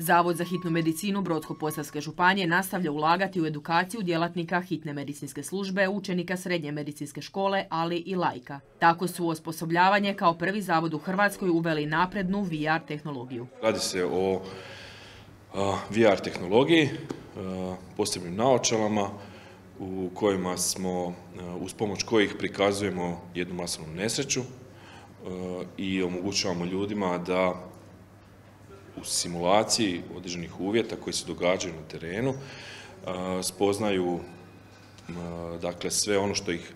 Zavod za hitnu medicinu Brodsko-Posavske županije nastavlja ulagati u edukaciju djelatnika hitne medicinske službe, učenika srednje medicinske škole, ali i lajka. Tako su osposobljavanje kao prvi zavod u Hrvatskoj uveli naprednu VR tehnologiju. Radi se o VR tehnologiji, posebnim naočalama u kojima smo, uz pomoć kojih prikazujemo jednu masovnu nesreću i omogućavamo ljudima da u simulaciji određenih uvjeta koji se događaju na terenu spoznaju dakle sve ono što ih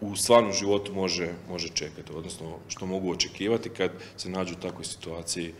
u stvarnom životu može, može čekati, odnosno što mogu očekivati kad se nađu u takvoj situaciji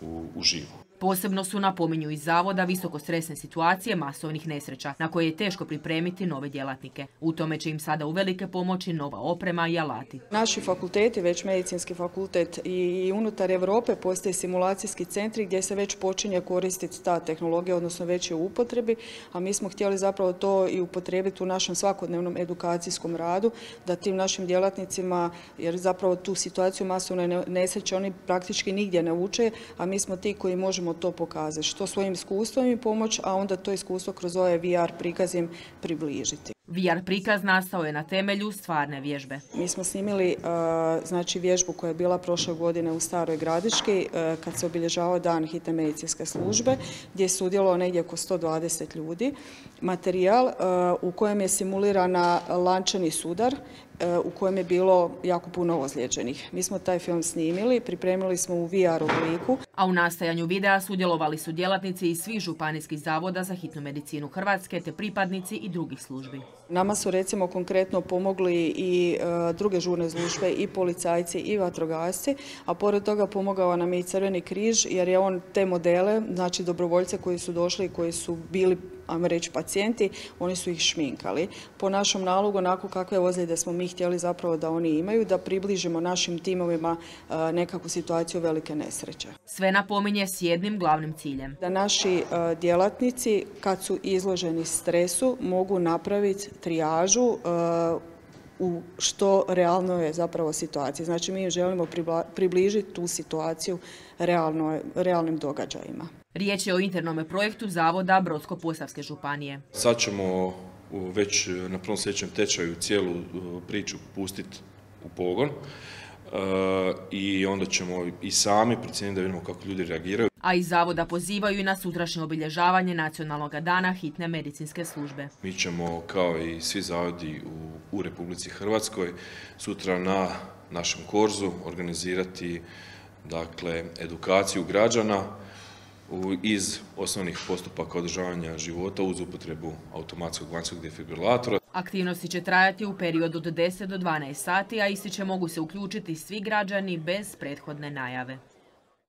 u, u živu. Posebno su napominju iz zavoda visokostresne situacije masovnih nesreća, na koje je teško pripremiti nove djelatnike. U tome će im sada uvelike pomoći nova oprema i alati. Naši fakulteti, već medicinski fakultet i unutar Europe postoje simulacijski centri gdje se već počinje koristiti ta tehnologija, odnosno već je u upotrebi, a mi smo htjeli zapravo to i upotrebiti u našem svakodnevnom edukacijskom radu, da tim našim djelatnicima, jer zapravo tu situaciju masovne nesreće oni praktički nigdje ne uče, a mi smo ti koji možemo to pokazati, što svojim iskustvom im pomoć, a onda to iskustvo kroz ovaj VR prikaz im približiti. VR prikaz nastao je na temelju stvarne vježbe. Mi smo snimili znači, vježbu koja je bila prošle godine u Staroj Gradiški kad se obilježavao dan hitne medicinske službe gdje je sudjelovalo negdje oko 120 ljudi. Materijal u kojem je simulirana lančani sudar u kojem je bilo jako puno ozlijeđenih. Mi smo taj film snimili, pripremili smo u VR obliku. A u nastajanju videa sudjelovali su djelatnici iz svih županijskih zavoda za hitnu medicinu Hrvatske te pripadnici i drugih službi. Nama su recimo konkretno pomogli i e, druge žurne službe i policajci i vatrogasci, a pored toga pomogao nam i Crveni križ jer je on te modele, znači dobrovoljce koji su došli i koji su bili ajmo reći pacijenti, oni su ih šminkali. Po našom nalogu, onako kakve ozljede smo mi htjeli zapravo da oni imaju, da približimo našim timovima e, nekakvu situaciju velike nesreće. Sve napominje s jednim glavnim ciljem. Da naši e, djelatnici kad su izloženi stresu mogu napraviti trijažu e, u što realno je zapravo situacija. Znači mi želimo približiti tu situaciju realnim događajima. Riječ je o internom projektu Zavoda Brodsko-Posavske županije. Sad ćemo već na prvom sljedećem tečaju cijelu priču pustiti u pogon e, i onda ćemo i sami procijeniti da vidimo kako ljudi reagiraju. A iz zavoda pozivaju i na sutrašnje obilježavanje nacionalnog dana hitne medicinske službe. Mi ćemo kao i svi zavodi u, u Republici Hrvatskoj sutra na našem korzu organizirati dakle edukaciju građana iz osnovnih postupaka održavanja života uz upotrebu automatskog vanjskog defibrilatora. Aktivnosti će trajati u periodu od 10 do 12 sati, a isti će mogu se uključiti svi građani bez prethodne najave.